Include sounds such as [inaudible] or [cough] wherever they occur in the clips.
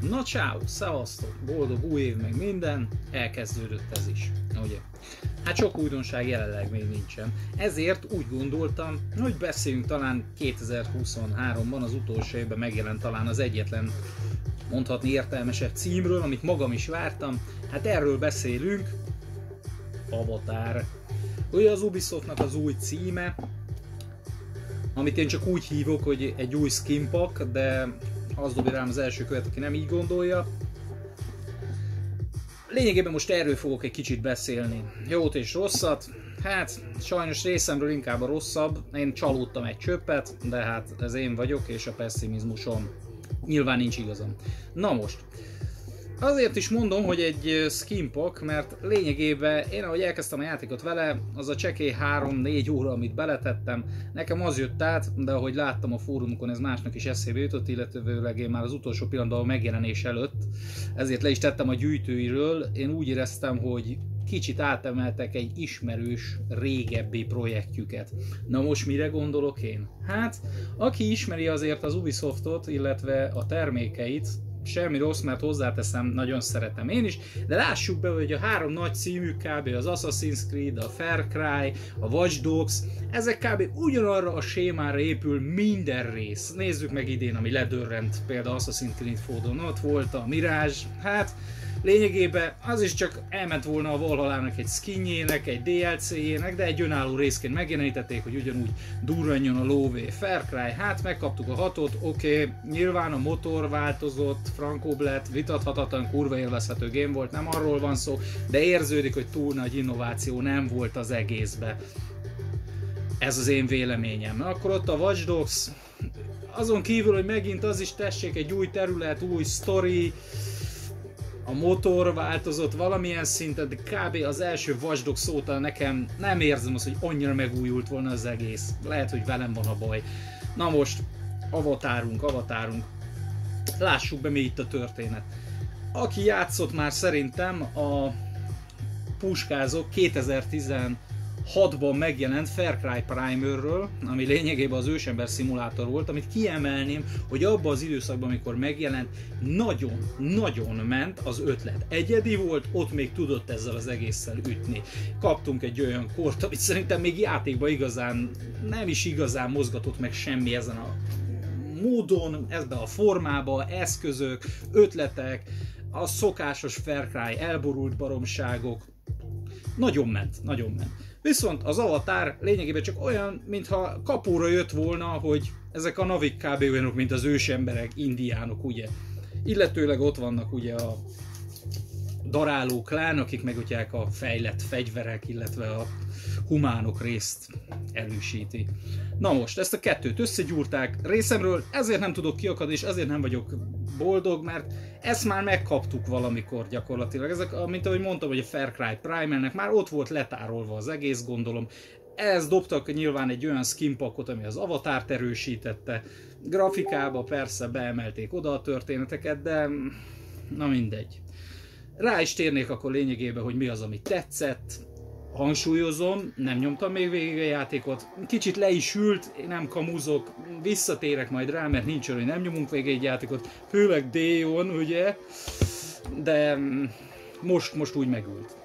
Na ciao, szevasztok, boldog új év meg minden, elkezdődött ez is, ugye? Hát sok újdonság jelenleg még nincsen, ezért úgy gondoltam, hogy beszéljünk talán 2023-ban, az utolsó évben megjelent talán az egyetlen mondhatni értelmesebb címről, amit magam is vártam, hát erről beszélünk, Avatar. Ugye az Ubisoftnak az új címe, amit én csak úgy hívok, hogy egy új skin pack, de az dobja rám az első követ, aki nem így gondolja. Lényegében most erről fogok egy kicsit beszélni. Jót és rosszat. Hát, sajnos részemről inkább a rosszabb. Én csalódtam egy csöppet, de hát ez én vagyok, és a pessimizmusom nyilván nincs igazam. Na most, Azért is mondom, hogy egy skinpak, mert lényegében én ahogy elkezdtem a játékot vele, az a csekély 3-4 óra, amit beletettem, nekem az jött át, de ahogy láttam a fórumokon, ez másnak is eszébe jutott, illetőleg én már az utolsó pillanatban a megjelenés előtt, ezért le is tettem a gyűjtőiről, én úgy éreztem, hogy kicsit átemeltek egy ismerős, régebbi projektjüket. Na most mire gondolok én? Hát, aki ismeri azért az Ubisoftot, illetve a termékeit, semmi rossz, mert hozzáteszem, nagyon szeretem én is, de lássuk be, hogy a három nagy című kb. az Assassin's Creed, a Far Cry, a Watch Dogs, ezek kb. ugyanarra a sémára épül minden rész. Nézzük meg idén, ami ledörrent, például Assassin's Creed Fodon, ott volt a Mirage, hát Lényegében az is csak elment volna a Valhalának egy skinjének, egy DLC-jének, de egy önálló részként megjelenítették, hogy ugyanúgy durranjon a lóvé. Fair Cry, hát megkaptuk a hatot, oké, okay, nyilván a motor változott, frankóbb lett, vitathatatlan, kurva élvezhető game volt, nem arról van szó, de érződik, hogy túl nagy innováció nem volt az egészbe. Ez az én véleményem. Akkor ott a Watch Dogs, azon kívül, hogy megint az is tessék egy új terület, új story, a motor változott valamilyen szinten, de kb. az első vasdok szóta nekem nem érzem azt, hogy annyira megújult volna az egész. Lehet, hogy velem van a baj. Na most, avatárunk, avatárunk. Lássuk be, mi itt a történet. Aki játszott már szerintem a puskázok 2010 6-ban megjelent Far Cry Primerről, ami lényegében az ősember szimulátor volt, amit kiemelném, hogy abban az időszakban, amikor megjelent, nagyon-nagyon ment az ötlet. Egyedi volt, ott még tudott ezzel az egésszel ütni. Kaptunk egy olyan kort, amit szerintem még játékban igazán, nem is igazán mozgatott meg semmi ezen a módon, ebben a formába, eszközök, ötletek, a szokásos Far Cry elborult baromságok, nagyon ment, nagyon ment. Viszont az Avatar lényegében csak olyan, mintha kapóra jött volna, hogy ezek a navik kb. olyanok, mint az ősemberek, indiánok, ugye. Illetőleg ott vannak ugye a daráló klán, akik megutják a fejlett fegyverek, illetve a humánok részt elősíti. Na most, ezt a kettőt összegyúrták részemről, ezért nem tudok kiakadni, és ezért nem vagyok boldog, mert ezt már megkaptuk valamikor gyakorlatilag. Ezek, mint ahogy mondtam, hogy a Fair Cry Primernek már ott volt letárolva az egész, gondolom. Ez dobtak nyilván egy olyan skinpakot, ami az avatárt erősítette. Grafikába persze beemelték oda a történeteket, de na mindegy. Rá is térnék akkor lényegében, hogy mi az, ami tetszett, hangsúlyozom, nem nyomtam még végig a játékot, kicsit le is ült, én nem kamuzok, visszatérek majd rá, mert nincs olyan, hogy nem nyomunk végig egy játékot, főleg Déon, ugye, de most, most úgy megült.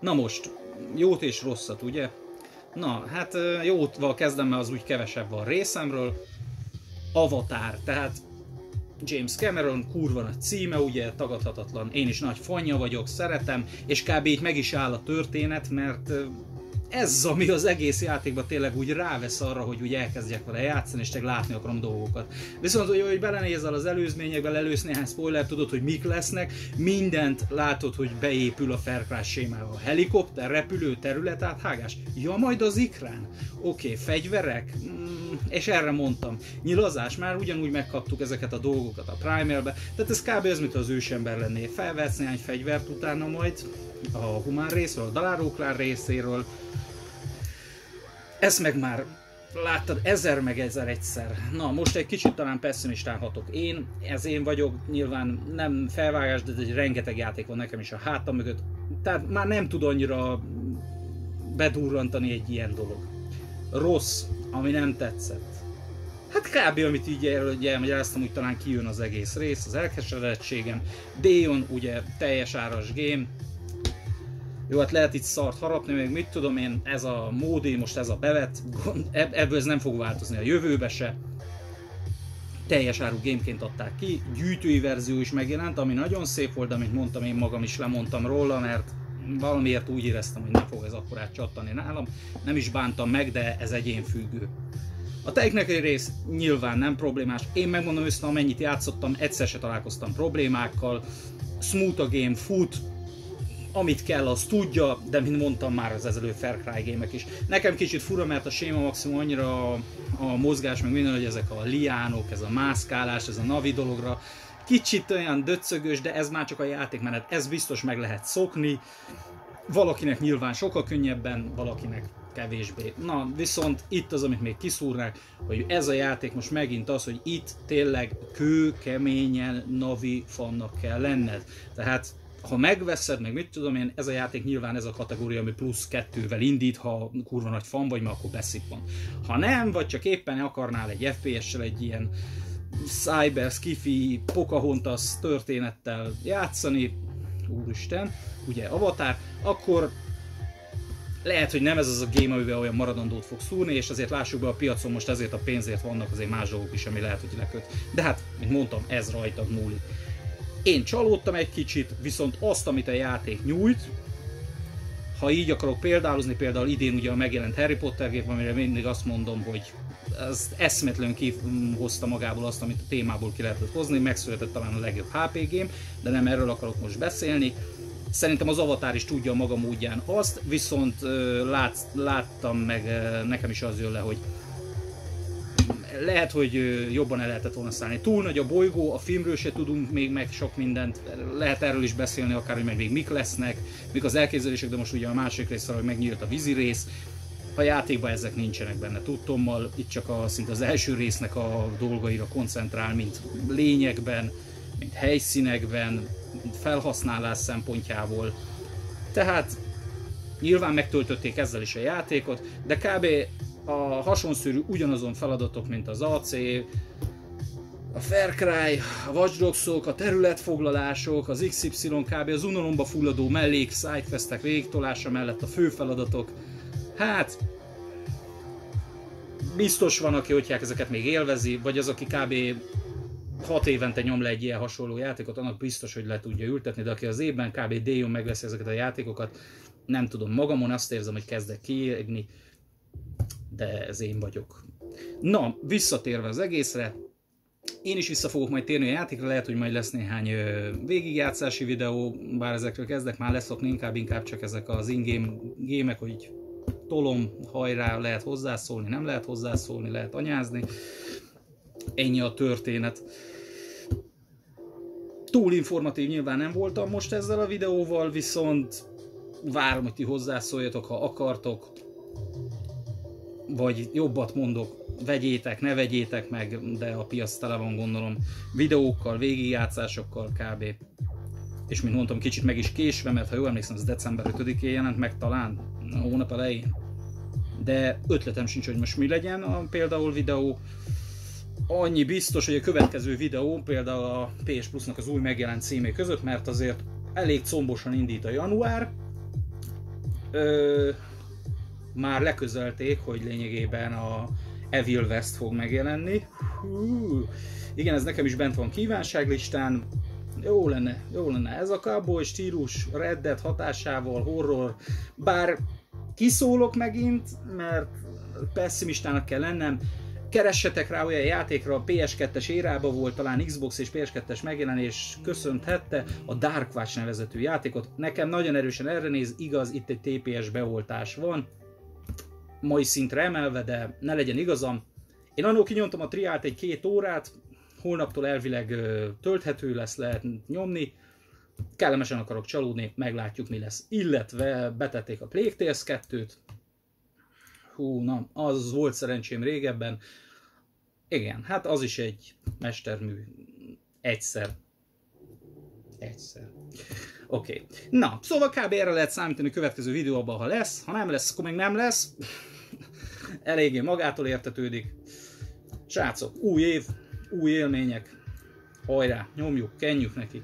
Na most, jót és rosszat, ugye? Na, hát jótval kezdem, mert az úgy kevesebb van részemről. Avatar, tehát James Cameron, kurva nagy címe, ugye, tagadhatatlan, én is nagy fanya vagyok, szeretem, és kb. így meg is áll a történet, mert ez, ami az egész játékban tényleg úgy rávesz arra, hogy úgy elkezdjek vele játszani, és csak látni akarom dolgokat. Viszont, hogy, hogy belenézel az előzményekbe, elősz néhány spoiler, tudod, hogy mik lesznek, mindent látod, hogy beépül a Fair Cry sémával. Helikopter, repülő, terület, áthágás. Ja, majd az ikrán. Oké, okay, fegyverek? Mm, és erre mondtam. Nyilazás, már ugyanúgy megkaptuk ezeket a dolgokat a Primerbe, tehát ez kb. ez, mint az ősember lenné. Felvetsz néhány fegyvert utána majd, a humán részről, a daláróklár részéről, ezt meg már láttad ezer meg ezer egyszer. Na, most egy kicsit talán pessimistán hatok. Én, ez én vagyok, nyilván nem felvágás, de egy rengeteg játék van nekem is a hátam mögött. Tehát már nem tud annyira bedurrantani egy ilyen dolog. Rossz, ami nem tetszett. Hát kb. amit így elmagyaráztam, úgy talán kijön az egész rész, az elkeseredettségem. Déjon ugye teljes áras game, jó, hát lehet itt szart harapni, még mit tudom én, ez a módi, most ez a bevet, ebből ez nem fog változni a jövőbe se. Teljes áru gameként adták ki, gyűjtői verzió is megjelent, ami nagyon szép volt, amit mondtam, én magam is lemondtam róla, mert valamiért úgy éreztem, hogy nem fog ez akkorát csattani nálam. Nem is bántam meg, de ez egyénfüggő. A technikai rész nyilván nem problémás. Én megmondom őszintén, amennyit játszottam, egyszer se találkoztam problémákkal. Smooth a game, fut, amit kell, az tudja, de mint mondtam már az ezelő Far Cry gémek is. Nekem kicsit fura, mert a séma maximum annyira a, a mozgás, meg minden, hogy ezek a liánok, ez a mászkálás, ez a navi dologra, kicsit olyan döcögös, de ez már csak a játékmenet, ez biztos meg lehet szokni. Valakinek nyilván sokkal könnyebben, valakinek kevésbé. Na, viszont itt az, amit még kiszúrnák, hogy ez a játék most megint az, hogy itt tényleg kő, keményen navi fannak kell lenned. Tehát ha megveszed, meg mit tudom én, ez a játék nyilván ez a kategória, ami plusz kettővel indít, ha kurva nagy fan vagy, mert akkor beszippan. Ha nem, vagy csak éppen akarnál egy FPS-sel egy ilyen cyber, skifi, Pocahontas történettel játszani, úristen, ugye Avatar, akkor lehet, hogy nem ez az a game, amivel olyan maradandót fog szúrni, és azért lássuk be a piacon most ezért a pénzért vannak azért más dolgok is, ami lehet, hogy leköt. De hát, mint mondtam, ez rajtad múlik. Én csalódtam egy kicsit, viszont azt, amit a játék nyújt, ha így akarok példálozni, például idén ugye a megjelent Harry Potter gép, amire mindig azt mondom, hogy ez eszmetlen kihozta magából azt, amit a témából ki lehetett hozni, megszületett talán a legjobb HP game, de nem erről akarok most beszélni. Szerintem az Avatar is tudja a maga módján azt, viszont lát, láttam meg, nekem is az jön le, hogy lehet, hogy jobban el lehetett volna szállni. Túl nagy a bolygó, a filmről se tudunk még meg sok mindent, lehet erről is beszélni, akár, hogy meg még mik lesznek, mik az elképzelések, de most ugye a másik rész, hogy megnyílt a vízi rész, a játékban ezek nincsenek benne tudtommal, itt csak a, szinte az első résznek a dolgaira koncentrál, mint lényekben, mint helyszínekben, mint felhasználás szempontjából. Tehát nyilván megtöltötték ezzel is a játékot, de kb a hasonszörű ugyanazon feladatok, mint az AC, a Fair Cry, a Watch Dogs-ok, a területfoglalások, az XY kb. az unalomba fulladó mellék, sidequestek végtolása mellett a fő feladatok. Hát, biztos van, aki hogy ezeket még élvezi, vagy az, aki kb. 6 évente nyom le egy ilyen hasonló játékot, annak biztos, hogy le tudja ültetni, de aki az évben kb. D-jon megveszi ezeket a játékokat, nem tudom, magamon azt érzem, hogy kezdek kiégni, de ez én vagyok. Na, visszatérve az egészre, én is vissza fogok majd térni a játékra, lehet, hogy majd lesz néhány végigjátszási videó, bár ezekről kezdek már leszokni, inkább, inkább csak ezek az in-game gémek, hogy tolom, hajrá, lehet hozzászólni, nem lehet hozzászólni, lehet anyázni. Ennyi a történet. Túl informatív nyilván nem voltam most ezzel a videóval, viszont várom, hogy ti hozzászóljatok, ha akartok vagy jobbat mondok, vegyétek, ne vegyétek meg, de a piac tele van gondolom videókkal, végigjátszásokkal kb. És mint mondtam, kicsit meg is késve, mert ha jól emlékszem, az december 5-én jelent meg talán, a hónap elején. De ötletem sincs, hogy most mi legyen a például videó. Annyi biztos, hogy a következő videó például a PS Plus-nak az új megjelent címé között, mert azért elég combosan indít a január. Ö, már leközelték, hogy lényegében a Evil West fog megjelenni. Hú, igen, ez nekem is bent van kívánságlistán. Jó lenne, jó lenne. Ez a cowboy stílus Red Dead hatásával, horror, bár kiszólok megint, mert pessimistának kell lennem, keressetek rá olyan játékra, a PS2-es érában volt, talán Xbox és PS2-es megjelenés köszönthette a Dark Watch nevezetű játékot. Nekem nagyon erősen erre néz, igaz, itt egy TPS beoltás van, mai szintre emelve, de ne legyen igazam. Én annól kinyomtam a triát egy két órát, holnaptól elvileg tölthető lesz, lehet nyomni, kellemesen akarok csalódni, meglátjuk mi lesz. Illetve betették a Plague Tales 2-t, hú, na, az volt szerencsém régebben. Igen, hát az is egy mestermű. Egyszer. Egyszer. Oké. Okay. Na, szóval kb. erre lehet számítani a következő videóban, ha lesz. Ha nem lesz, akkor még nem lesz. [laughs] Eléggé magától értetődik. Srácok, új év, új élmények. Hajrá, nyomjuk, kenjük neki.